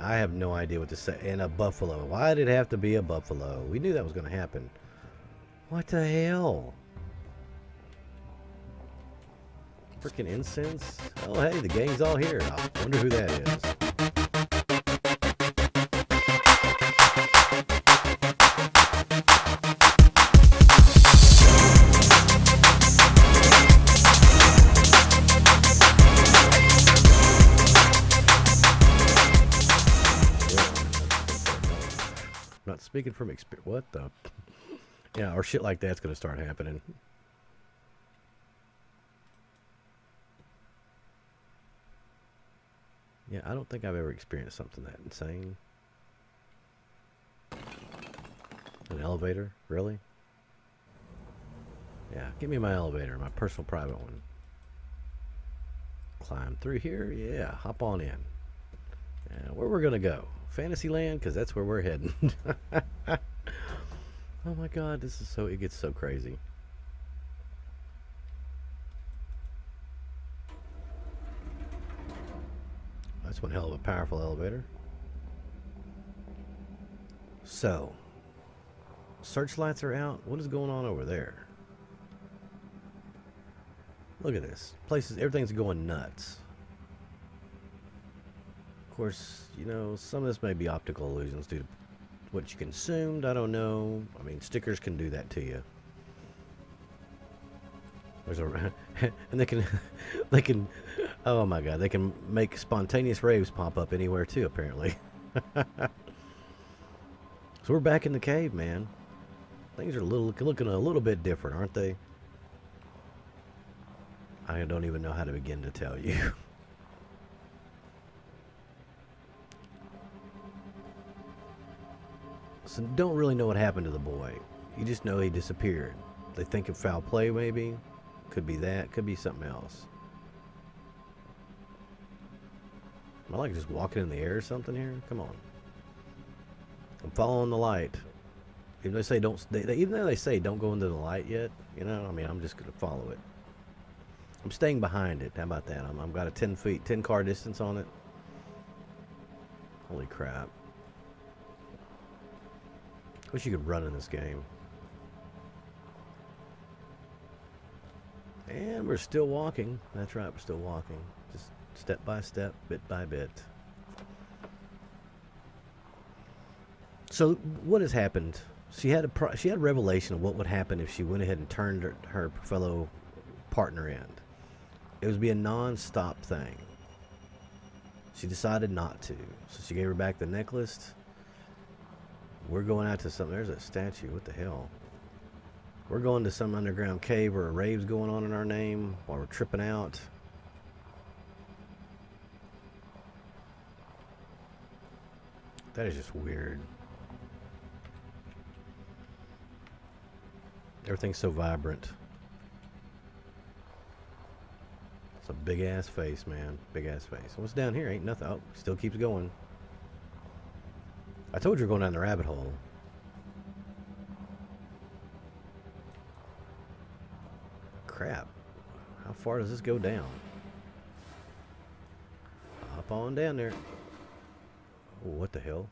I have no idea what to say. And a buffalo. Why did it have to be a buffalo? We knew that was going to happen. What the hell? Freaking incense? Oh, hey, the gang's all here. I wonder who that is. Not speaking from experience. What the? Yeah, or shit like that's going to start happening. Yeah, I don't think I've ever experienced something that insane. An elevator? Really? Yeah, give me my elevator, my personal private one. Climb through here? Yeah, hop on in. And where we're gonna go? Fantasyland? Because that's where we're heading. oh my god, this is so, it gets so crazy. That's one hell of a powerful elevator. So, searchlights are out. What is going on over there? Look at this. Places, everything's going nuts. Course, you know, some of this may be optical illusions due to what you consumed. I don't know. I mean, stickers can do that to you. There's a, and they can, they can, oh my god, they can make spontaneous raves pop up anywhere too, apparently. so we're back in the cave, man. Things are a little, looking a little bit different, aren't they? I don't even know how to begin to tell you. So don't really know what happened to the boy. You just know he disappeared. They think of foul play, maybe. Could be that. Could be something else. Am I like just walking in the air or something here? Come on. I'm following the light. Even though they say don't, they, they, even though they say don't go into the light yet, you know, I mean, I'm just gonna follow it. I'm staying behind it. How about that? I'm, I've got a 10 feet, 10 car distance on it. Holy crap. Wish you could run in this game. And we're still walking. That's right, we're still walking. Just step by step, bit by bit. So what has happened? She had a she had a revelation of what would happen if she went ahead and turned her, her fellow partner in. It would be a non-stop thing. She decided not to, so she gave her back the necklace. We're going out to some. There's a statue. What the hell? We're going to some underground cave where a rave's going on in our name while we're tripping out. That is just weird. Everything's so vibrant. It's a big ass face, man. Big ass face. What's down here? Ain't nothing. Oh, still keeps going. I told you we're going down the rabbit hole. Crap. How far does this go down? Hop on down there. Oh, what the hell?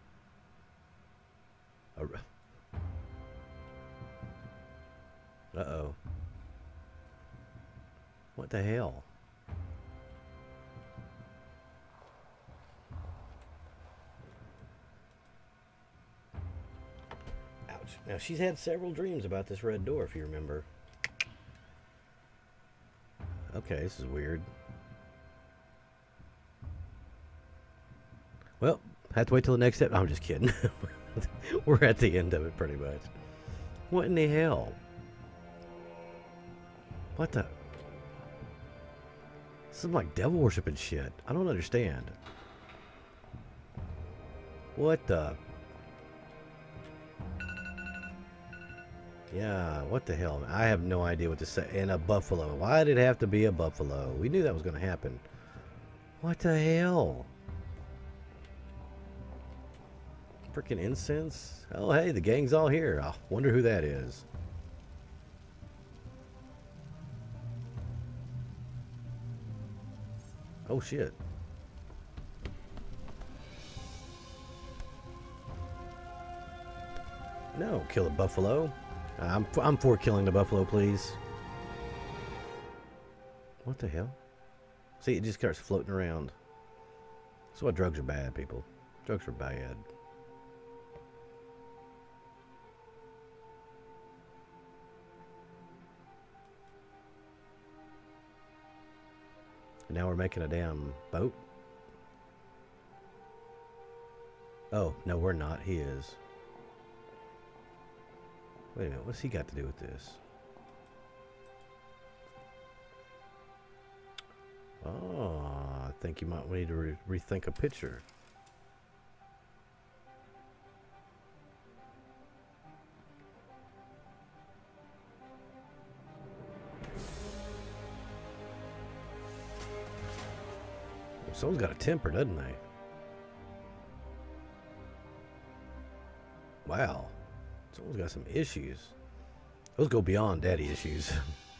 Uh-oh. What the hell? Now, she's had several dreams about this red door, if you remember. Okay, this is weird. Well, have to wait till the next step. I'm just kidding. We're at the end of it, pretty much. What in the hell? What the? This is like devil worshiping shit. I don't understand. What the? Yeah, what the hell? I have no idea what to say. And a buffalo. Why did it have to be a buffalo? We knew that was going to happen. What the hell? Freaking incense? Oh, hey, the gang's all here. I wonder who that is. Oh, shit. No, kill a buffalo. Uh, I'm, f- I'm for killing the buffalo, please. What the hell? See, it just starts floating around. That's why drugs are bad, people. Drugs are bad. Now we're making a damn boat. Oh, no, we're not. He is. Wait a minute. What's he got to do with this? Oh, I think you might need to re rethink a picture. Someone's got a temper, doesn't they? Wow. Someone's got some issues. Those go beyond daddy issues.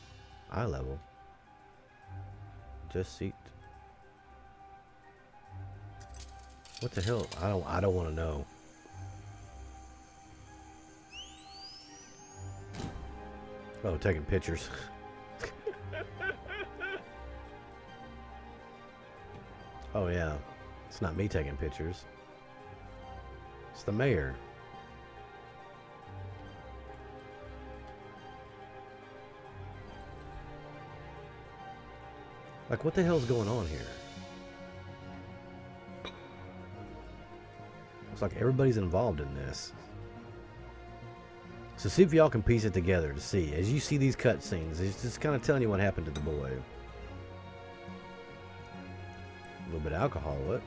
Eye level. Just seat. What the hell? I don't I don't want to know. Oh, taking pictures. oh yeah. It's not me taking pictures. It's the mayor. Like, what the hell's going on here? Looks like everybody's involved in this. So see if y'all can piece it together to see. As you see these cutscenes, it's just kind of telling you what happened to the boy. A little bit of alcohol, what?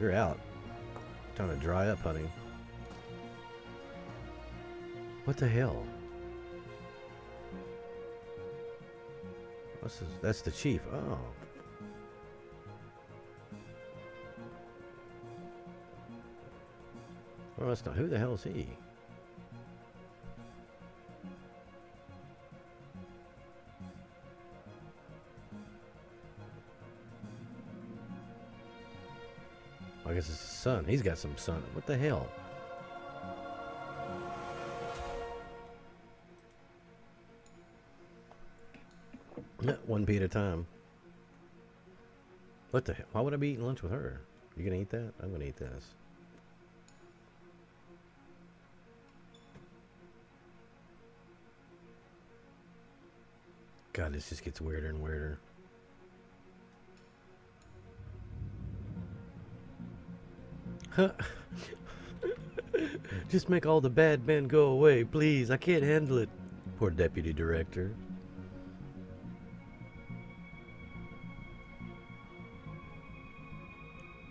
You're out. Time to dry up, honey. What the hell? What's this? That's the chief. Oh. Well, that's not. Who the hell is he? I guess it's his son. He's got some son. What the hell? One pea at a time. What the hell? Why would I be eating lunch with her? You gonna eat that? I'm gonna eat this. God, this just gets weirder and weirder. Huh. just make all the bad men go away, please. I can't handle it. Poor deputy director.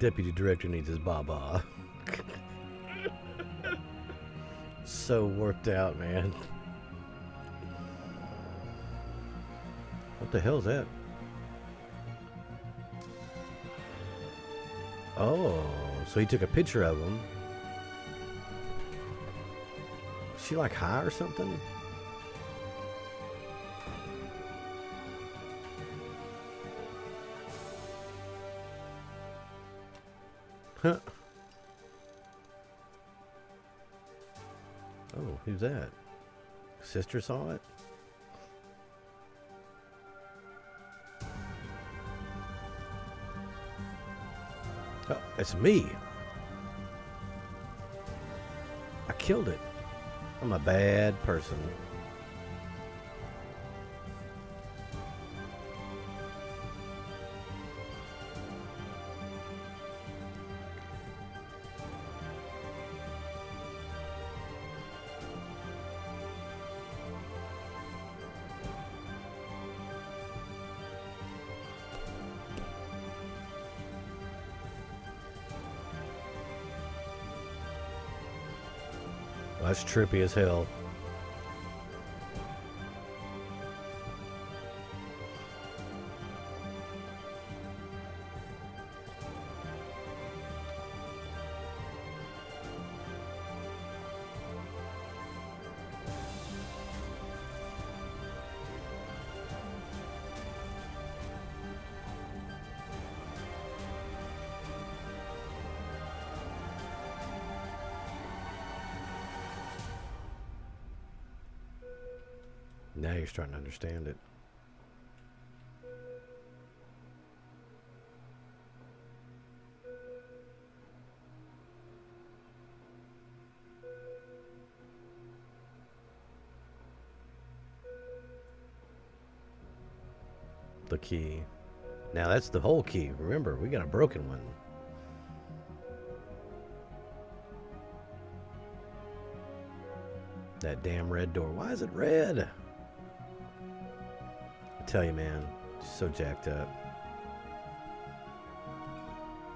Deputy director needs his baba. so worked out, man. What the hell is that? Oh, so he took a picture of him. Is she like high or something? Oh, who's that? Sister saw it? Oh, it's me. I killed it. I'm a bad person. That's trippy as hell. Now you're starting to understand it. The key. Now that's the whole key. Remember, we got a broken one. That damn red door. Why is it red? Tell you, man, just so jacked up.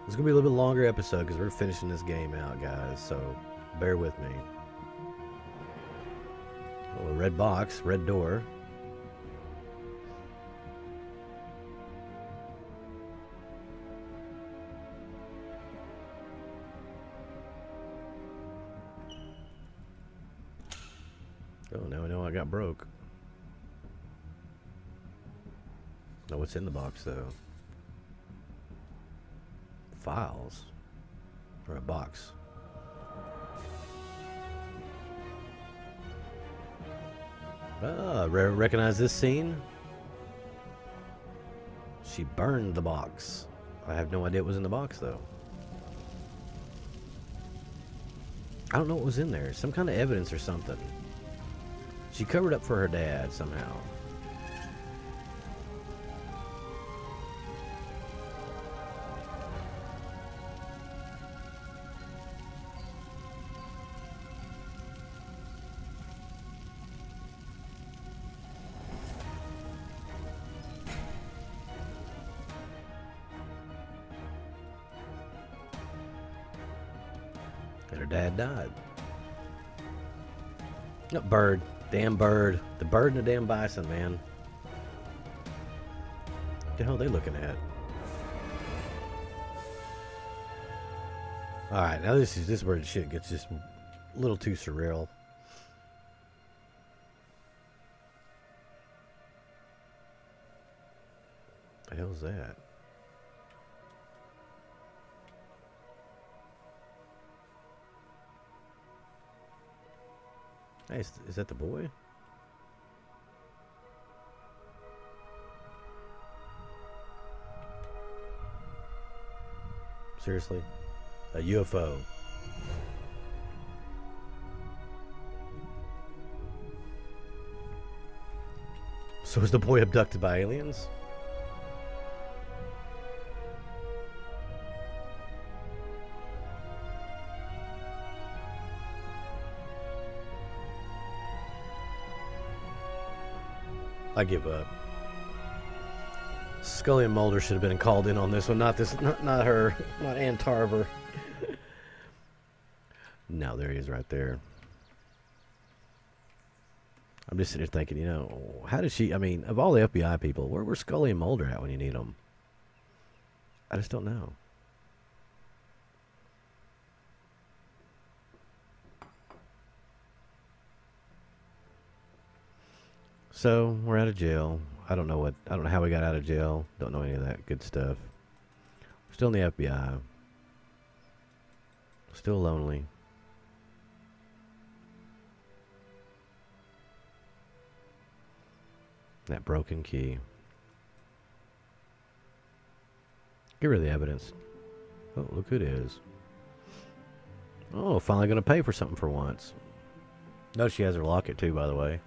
It's gonna be a little bit longer episode because we're finishing this game out, guys. So bear with me. Oh, a red box, red door. Oh, now I know I got broke. Know what's in the box, though? Files. Or a box. Ah, re recognize this scene? She burned the box. I have no idea what was in the box, though. I don't know what was in there. Some kind of evidence or something. She covered up for her dad somehow. And her dad died. No, bird. Damn bird. The bird and the damn bison, man. What the hell are they looking at? Alright, now this is this is where the shit gets just a little too surreal. The hell's that? Hey, is, is that the boy? Seriously? A UFO. So is the boy abducted by aliens? I give up. Scully and Mulder should have been called in on this one, not this, not, not her, not Anne Tarver. no, there he is, right there. I'm just sitting here thinking, you know, how did she? I mean, of all the FBI people, where were Scully and Mulder at when you need them? I just don't know. So we're out of jail. I don't know what. I don't know how we got out of jail. Don't know any of that good stuff. Still in the FBI. Still lonely. That broken key. Get rid of the evidence. Oh, look who it is. Oh, finally to pay for something for once. No, she has her locket too, by the way.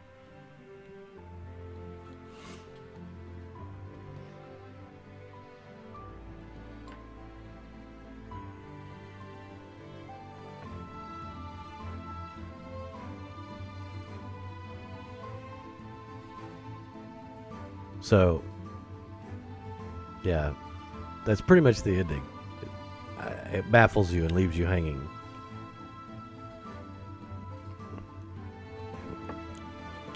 So, yeah, that's pretty much the ending. It, baffles you and leaves you hanging.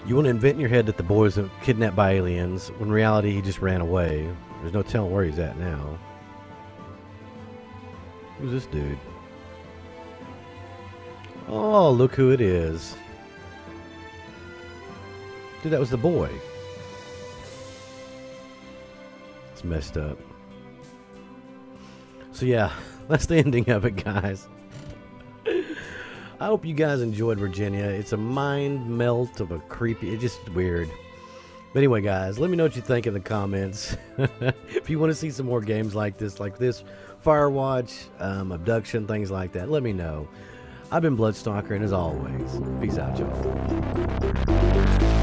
You want to invent in your head that the boy was kidnapped by aliens, when in reality he just ran away. There's no telling where he's at now. Who's this dude? Oh, look who it is. Dude, that was the boy. Messed up. So yeah, that's the ending of it, guys. I hope you guys enjoyed Virginia. It's a mind melt of a creepy. It's just weird. But anyway, guys, let me know what you think in the comments. if you want to see some more games like this, like this, Firewatch, um, abduction, things like that, let me know. I've been Bloodstalker, and as always, peace out, y'all.